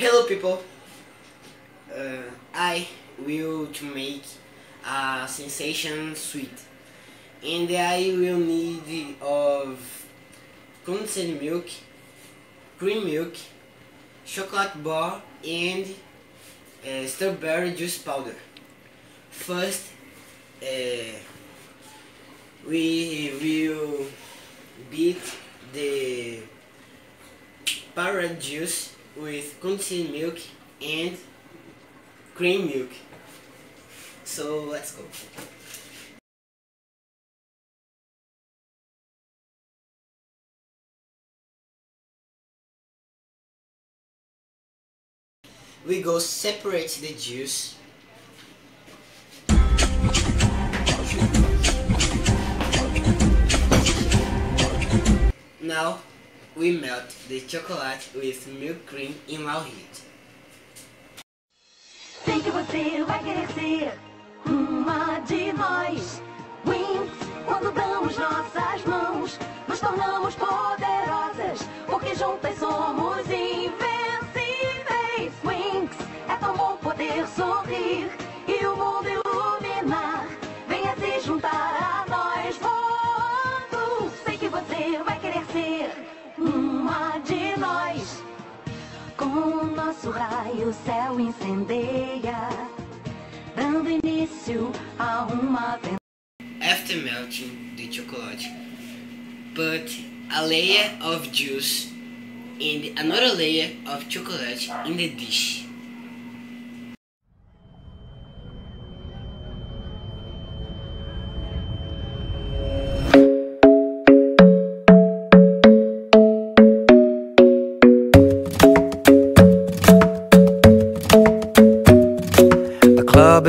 Hello people, uh, I will to make a sensation sweet and I will need of condensed milk, cream milk, chocolate bar and uh, strawberry juice powder. First uh, we will beat the parrot juice with condensed milk and cream milk. So let's go. We go separate the juice Now we melt the chocolate with milk cream in low heat. Sei que você vai querer ser uma de nós. Wings, quando damos nossas mãos, nos tornamos poderosas, porque juntas somos invencíveis. Wings, é tão bom poder sorrir Com nosso raio o céu incendeia, dando início a uma aventura. After melting the chocolate, put a layer of juice and another layer of chocolate in the dish.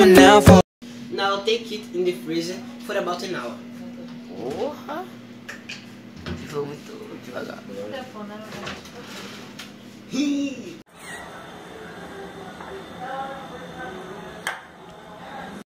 on now, follow. Now take it in the freezer for about an hour. Porra! Foi muito devagar.